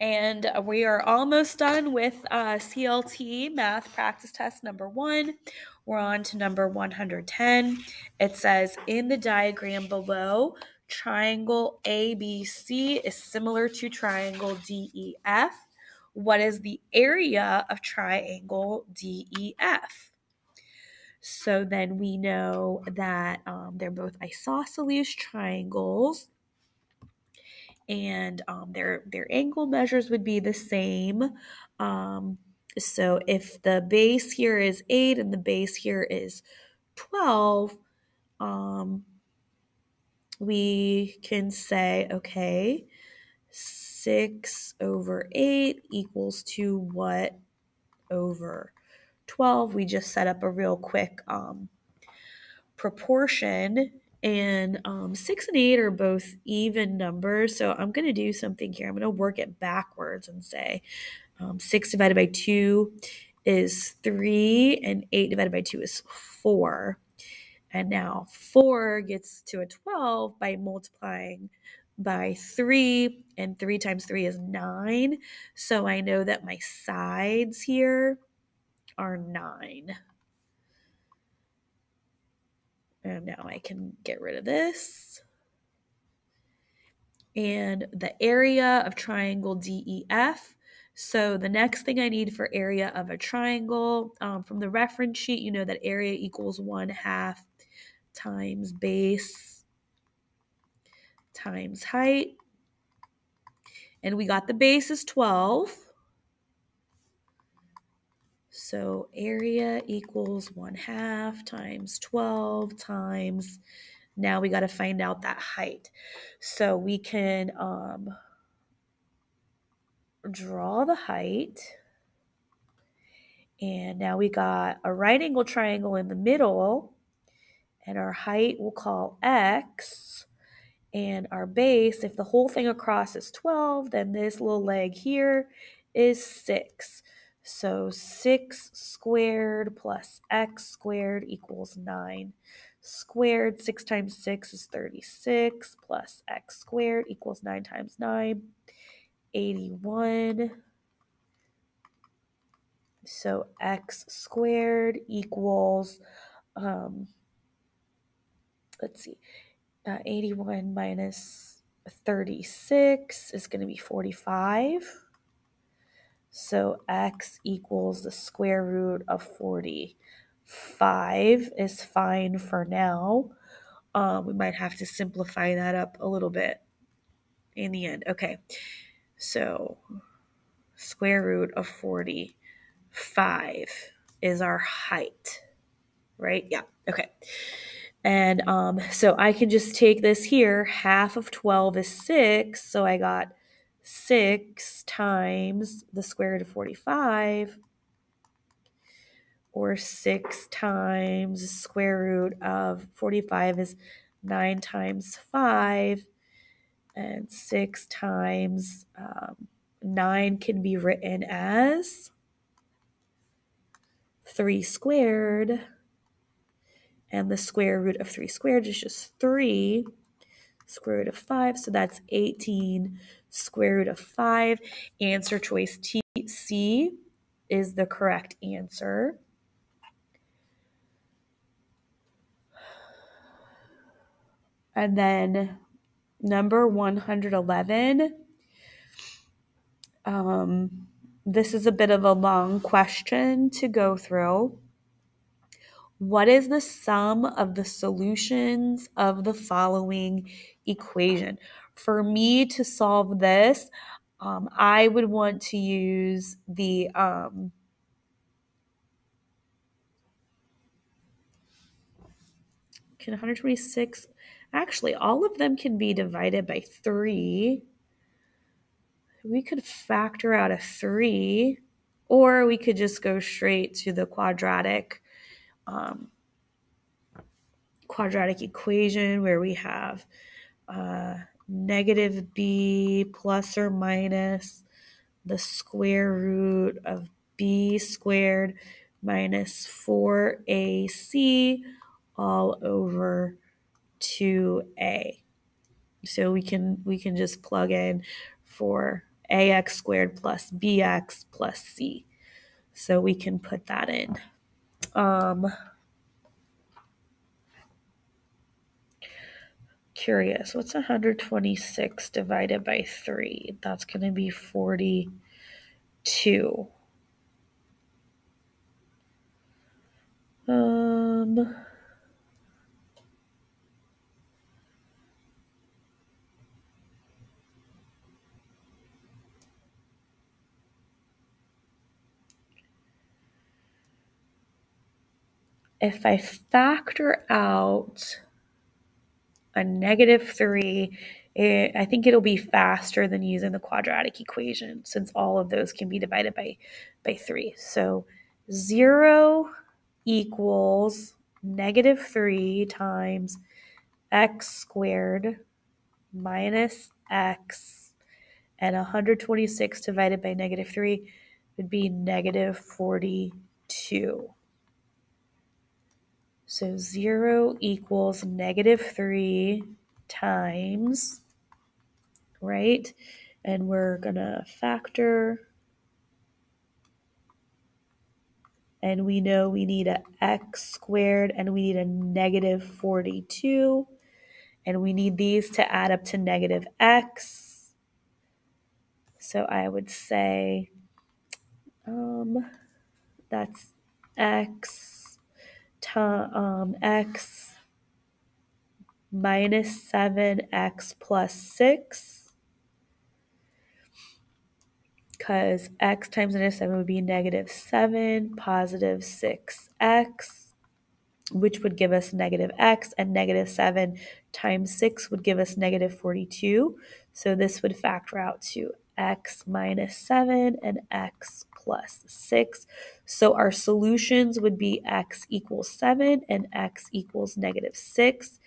And we are almost done with uh, CLT math practice test number one. We're on to number 110. It says in the diagram below, triangle ABC is similar to triangle DEF. What is the area of triangle DEF? So then we know that um, they're both isosceles triangles and um, their their angle measures would be the same. Um, so if the base here is 8 and the base here is 12, um, we can say, okay, 6 over 8 equals to what over 12? We just set up a real quick um, proportion and um, six and eight are both even numbers. So I'm going to do something here. I'm going to work it backwards and say um, six divided by two is three, and eight divided by two is four. And now four gets to a 12 by multiplying by three, and three times three is nine. So I know that my sides here are nine. And now I can get rid of this. And the area of triangle DEF. So the next thing I need for area of a triangle, um, from the reference sheet, you know that area equals 1 half times base times height. And we got the base is 12. So area equals 1 half times 12 times, now we got to find out that height. So we can um, draw the height. And now we got a right angle triangle in the middle. And our height we'll call x. And our base, if the whole thing across is 12, then this little leg here is 6. So 6 squared plus x squared equals 9 squared. 6 times 6 is 36 plus x squared equals 9 times 9, 81. So x squared equals, um, let's see, uh, 81 minus 36 is going to be 45. So x equals the square root of 45 is fine for now. Um, we might have to simplify that up a little bit in the end. Okay, so square root of 45 is our height, right? Yeah, okay. And um, so I can just take this here. Half of 12 is 6, so I got 6 times the square root of 45 or 6 times the square root of 45 is 9 times 5 and 6 times um, 9 can be written as 3 squared and the square root of 3 squared is just 3 square root of 5 so that's 18 square root of 5. Answer choice T, C is the correct answer. And then number 111. Um, this is a bit of a long question to go through. What is the sum of the solutions of the following equation? for me to solve this, um, I would want to use the um, can 126 actually all of them can be divided by 3 we could factor out a 3 or we could just go straight to the quadratic um, quadratic equation where we have uh, negative b plus or minus the square root of b squared minus 4ac all over 2a. So we can we can just plug in for ax squared plus bx plus c. So we can put that in. Um, curious, what's 126 divided by 3? That's going to be 42. Um, if I factor out a negative 3, it, I think it'll be faster than using the quadratic equation since all of those can be divided by, by 3. So 0 equals negative 3 times x squared minus x and 126 divided by negative 3 would be negative 42. So 0 equals negative 3 times, right? And we're going to factor. And we know we need a x squared and we need a negative 42. And we need these to add up to negative x. So I would say um, that's x um, x minus 7x plus 6 because x times negative 7 would be negative 7 positive 6x which would give us negative x and negative 7 times 6 would give us negative 42 so this would factor out to x minus 7 and x plus 6. So our solutions would be x equals 7 and x equals negative 6.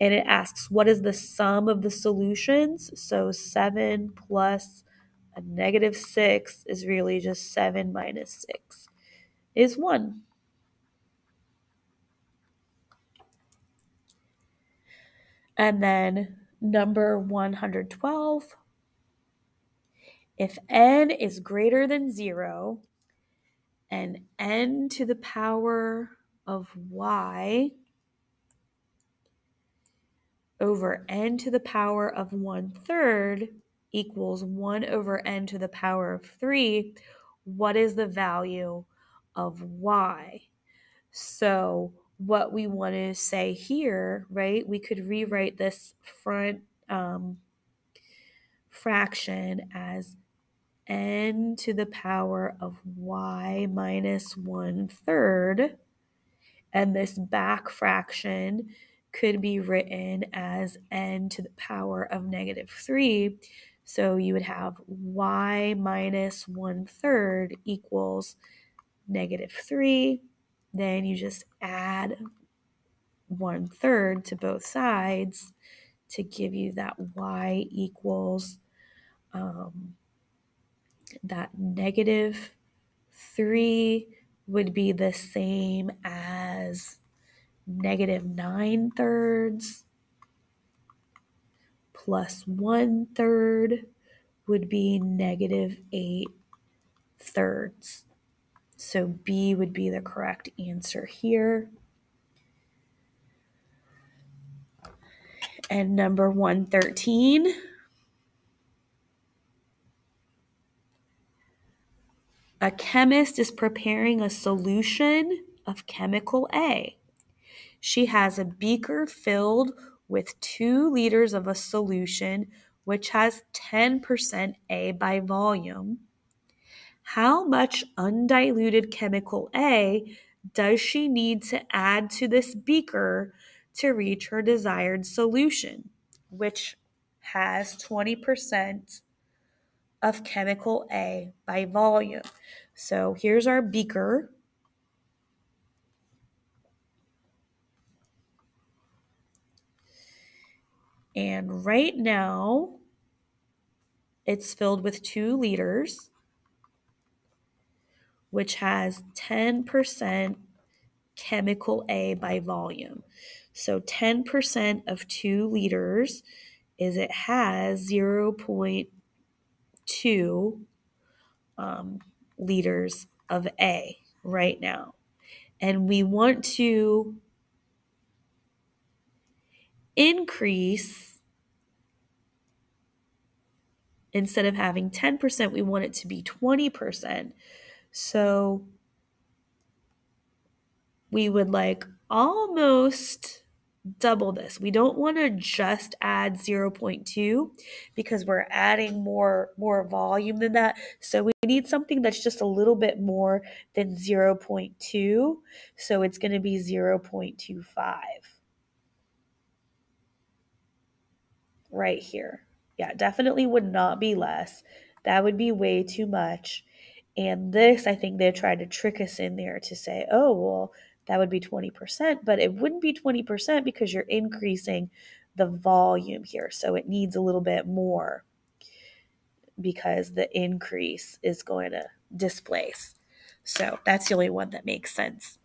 And it asks what is the sum of the solutions? So 7 plus a negative 6 is really just 7 minus 6 is 1. And then number 112 if n is greater than 0 and n to the power of y over n to the power of 1 third equals 1 over n to the power of 3, what is the value of y? So what we want to say here, right, we could rewrite this front um, fraction as n to the power of y minus one third. And this back fraction could be written as n to the power of negative 3. So you would have y minus one third equals negative 3. Then you just add one third to both sides to give you that y equals um, that negative 3 would be the same as negative 9 thirds plus 1 third would be negative 8 thirds. So B would be the correct answer here. And number 113 A chemist is preparing a solution of chemical A. She has a beaker filled with two liters of a solution which has 10% A by volume. How much undiluted chemical A does she need to add to this beaker to reach her desired solution, which has 20% of chemical A by volume. So here's our beaker. And right now, it's filled with two liters, which has 10% chemical A by volume. So 10% of two liters is it has 0. Two um, liters of A right now. And we want to increase, instead of having 10%, we want it to be 20%. So we would like almost double this. We don't want to just add 0.2 because we're adding more more volume than that. So we need something that's just a little bit more than 0.2. So it's going to be 0.25. Right here. Yeah, definitely would not be less. That would be way too much. And this, I think they tried to trick us in there to say, oh, well, that would be 20%, but it wouldn't be 20% because you're increasing the volume here. So it needs a little bit more because the increase is going to displace. So that's the only one that makes sense.